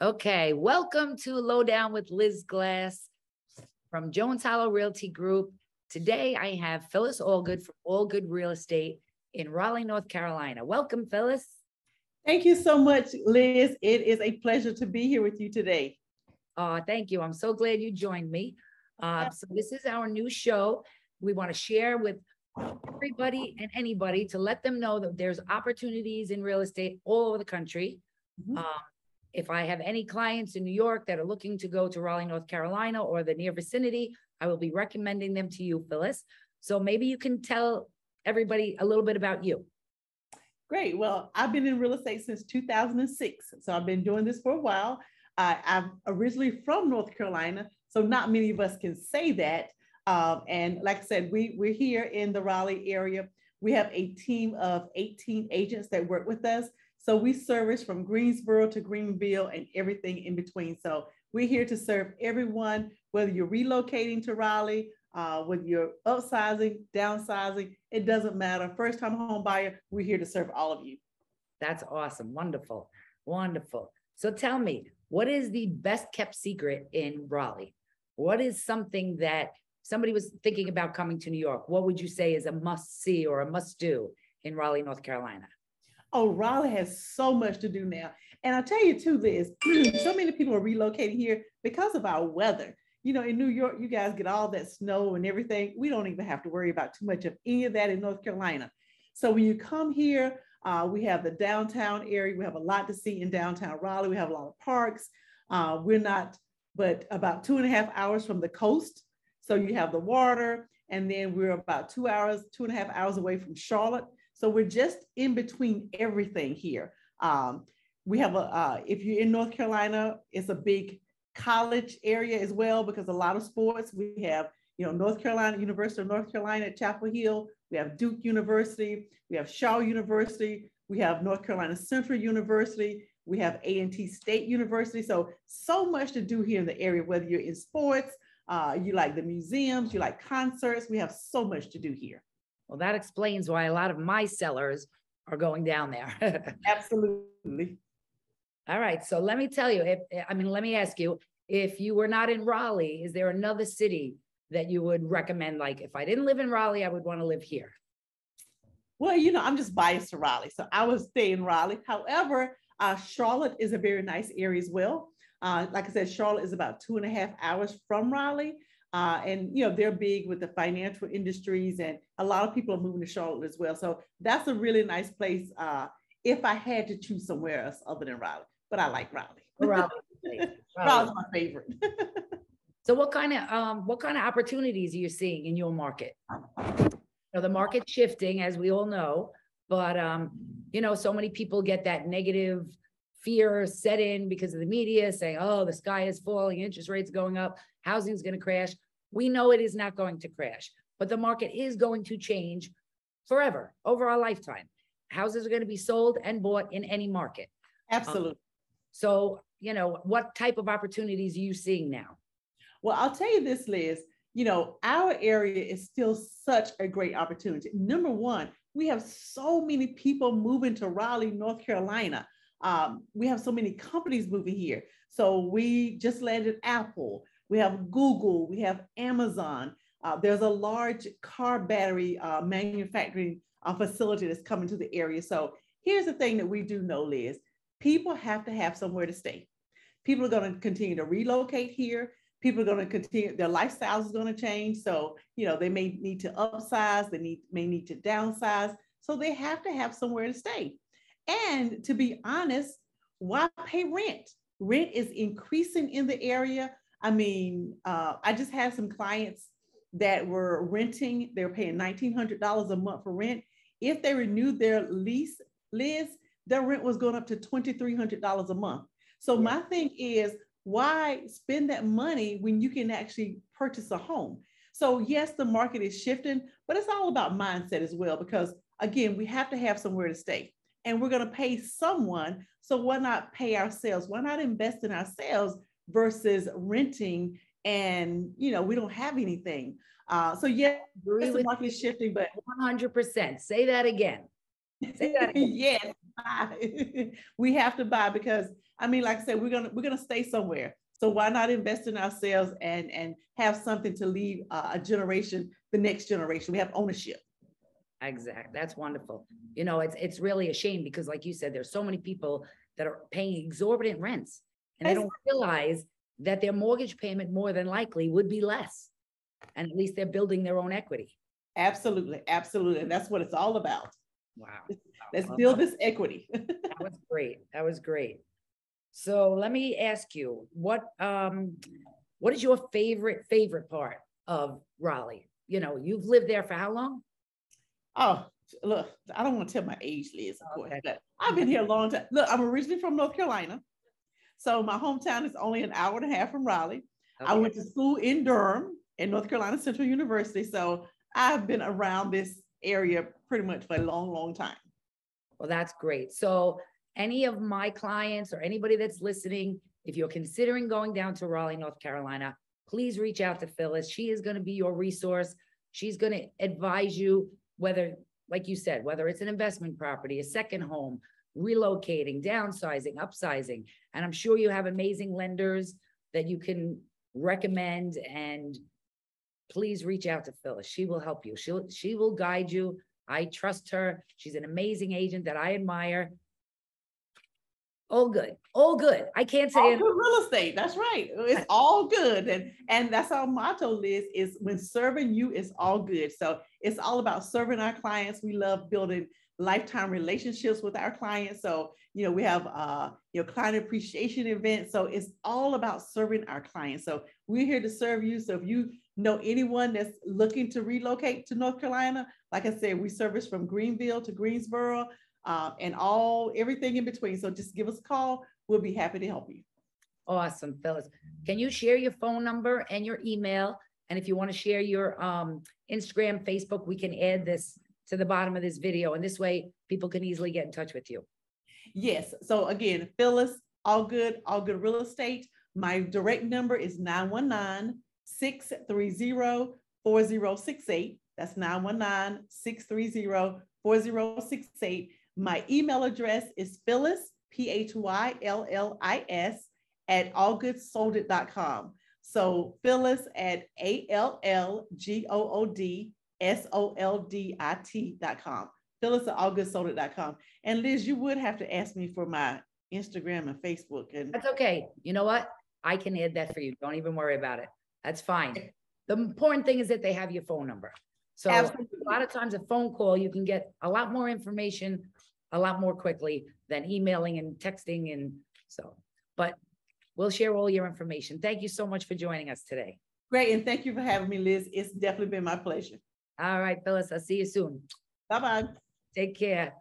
Okay, welcome to Lowdown with Liz Glass from Jones Hollow Realty Group. Today I have Phyllis Algood from All Good Real Estate in Raleigh, North Carolina. Welcome, Phyllis. Thank you so much, Liz. It is a pleasure to be here with you today. Oh, thank you. I'm so glad you joined me. Uh, so this is our new show. We want to share with everybody and anybody to let them know that there's opportunities in real estate all over the country. Mhm. Um, if I have any clients in New York that are looking to go to Raleigh, North Carolina or the near vicinity, I will be recommending them to you, Phyllis. So maybe you can tell everybody a little bit about you. Great. Well, I've been in real estate since 2006. So I've been doing this for a while. I, I'm originally from North Carolina, so not many of us can say that. Um, and like I said, we, we're here in the Raleigh area. We have a team of 18 agents that work with us. So we service from Greensboro to Greenville and everything in between. So we're here to serve everyone, whether you're relocating to Raleigh, uh, whether you're upsizing, downsizing, it doesn't matter. First time home buyer, we're here to serve all of you. That's awesome. Wonderful. Wonderful. So tell me, what is the best kept secret in Raleigh? What is something that somebody was thinking about coming to New York? What would you say is a must see or a must do in Raleigh, North Carolina? Oh, Raleigh has so much to do now. And I'll tell you too, Liz, so many people are relocating here because of our weather. You know, in New York, you guys get all that snow and everything. We don't even have to worry about too much of any of that in North Carolina. So when you come here, uh, we have the downtown area. We have a lot to see in downtown Raleigh. We have a lot of parks. Uh, we're not, but about two and a half hours from the coast. So you have the water, and then we're about two hours, two and a half hours away from Charlotte. So we're just in between everything here. Um, we have a, uh, if you're in North Carolina, it's a big college area as well because a lot of sports. We have, you know, North Carolina, University of North Carolina at Chapel Hill. We have Duke University. We have Shaw University. We have North Carolina Central University. We have A&T State University. So, so much to do here in the area, whether you're in sports, uh, you like the museums, you like concerts. We have so much to do here. Well, that explains why a lot of my sellers are going down there. Absolutely. All right. So let me tell you, if I mean, let me ask you, if you were not in Raleigh, is there another city that you would recommend? Like, if I didn't live in Raleigh, I would want to live here. Well, you know, I'm just biased to Raleigh, so I would stay in Raleigh. However, uh, Charlotte is a very nice area as well. Uh, like I said, Charlotte is about two and a half hours from Raleigh. Uh, and you know they're big with the financial industries, and a lot of people are moving to Charlotte as well. So that's a really nice place. Uh, if I had to choose somewhere else other than Raleigh, but I like Raleigh. Raleigh. Raleigh's my favorite. So what kind of um what kind of opportunities are you seeing in your market? You know, the market's shifting, as we all know, but um, you know, so many people get that negative fear set in because of the media saying, oh, the sky is falling, interest rates going up, housing's going to crash. We know it is not going to crash, but the market is going to change forever over our lifetime. Houses are going to be sold and bought in any market. Um, Absolutely. So, you know, what type of opportunities are you seeing now? Well, I'll tell you this, Liz. You know, our area is still such a great opportunity. Number one, we have so many people moving to Raleigh, North Carolina. Um, we have so many companies moving here. So we just landed Apple. We have Google. We have Amazon. Uh, there's a large car battery uh, manufacturing uh, facility that's coming to the area. So here's the thing that we do know, Liz. People have to have somewhere to stay. People are going to continue to relocate here people are going to continue their lifestyles is going to change so you know they may need to upsize they need may need to downsize so they have to have somewhere to stay and to be honest why pay rent? Rent is increasing in the area. I mean uh, i just had some clients that were renting. They were paying $1900 a month for rent. If they renewed their lease liz their rent was going up to $2300 a month. So yeah. my thing is why spend that money when you can actually purchase a home? So, yes, the market is shifting, but it's all about mindset as well, because again, we have to have somewhere to stay and we're going to pay someone. So, why not pay ourselves? Why not invest in ourselves versus renting? And, you know, we don't have anything. Uh, so, yeah, yes, the market is shifting, but 100%. Say that again. Say that again. yes, we have to buy because I mean, like I said, we're gonna, we're gonna stay somewhere. So why not invest in ourselves and, and have something to leave uh, a generation, the next generation? We have ownership. Exact. That's wonderful. You know, it's, it's really a shame because like you said, there's so many people that are paying exorbitant rents. And they don't realize that their mortgage payment more than likely would be less. And at least they're building their own equity. Absolutely, absolutely. And that's what it's all about. Wow. Let's build this equity. That was great. That was great. So let me ask you, what, um, what is your favorite, favorite part of Raleigh? You know, you've lived there for how long? Oh, look, I don't want to tell my age, Liz, of course, Okay. but I've been here a long time. Look, I'm originally from North Carolina. So my hometown is only an hour and a half from Raleigh. I went to school in Durham in North Carolina Central University. So I've been around this area pretty much for a long, long time. Well, that's great. So any of my clients or anybody that's listening, if you're considering going down to Raleigh, North Carolina, please reach out to Phyllis. She is going to be your resource. She's going to advise you whether, like you said, whether it's an investment property, a second home, relocating, downsizing, upsizing. And I'm sure you have amazing lenders that you can recommend and please reach out to Phyllis. She will help you. She'll, she will guide you. I trust her. She's an amazing agent that I admire. All good, all good. I can't say All it. good real estate. That's right. It's all good. And, and that's our motto, Liz, is when serving you is all good. So it's all about serving our clients. We love building lifetime relationships with our clients. So, you know, we have, uh, you know, client appreciation events. So it's all about serving our clients. So we're here to serve you. So if you know anyone that's looking to relocate to North Carolina, like I said, we service from Greenville to Greensboro uh, and all, everything in between. So just give us a call. We'll be happy to help you. Awesome, Phyllis. Can you share your phone number and your email? And if you want to share your um Instagram, Facebook, we can add this to the bottom of this video. And this way people can easily get in touch with you. Yes. So again, Phyllis, all good, all good real estate. My direct number is 919 630 4068. That's 919 630 4068. My email address is Phyllis, P H Y L L I S, at allgoodsoldit.com. So Phyllis at A L L G O O D S O L D I T.com. Phyllis at allgoodsoldit.com. And Liz, you would have to ask me for my Instagram and Facebook and That's okay. You know what? I can add that for you. Don't even worry about it. That's fine. The important thing is that they have your phone number. So a lot of times a phone call, you can get a lot more information a lot more quickly than emailing and texting and so, but we'll share all your information. Thank you so much for joining us today. great. And thank you for having me, Liz. It's definitely been my pleasure. All right, Phyllis, I'll see you soon. Bye bye. Take care.